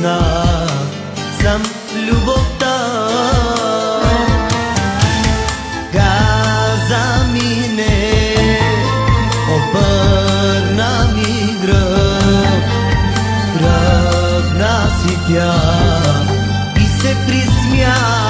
знам съм любовта. Газа мине, обърна ми гръб, гръбна си тя и се присмя.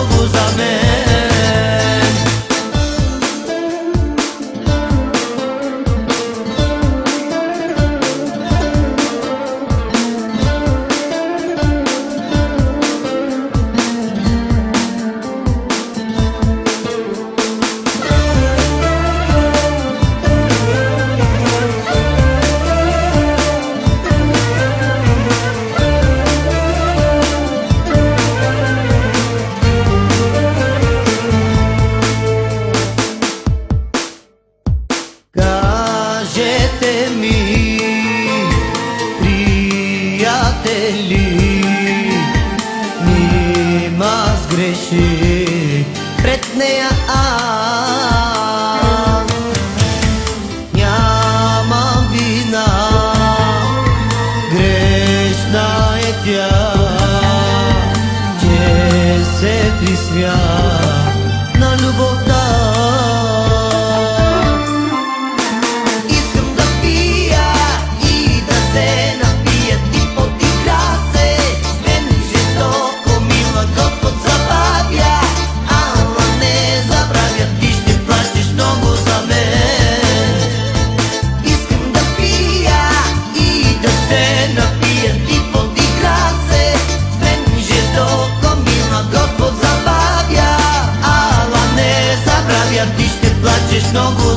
algo usar. спечели Нима сгреши пред нея аз. Нямам вина. Грешна е тя Че се присмя. no good.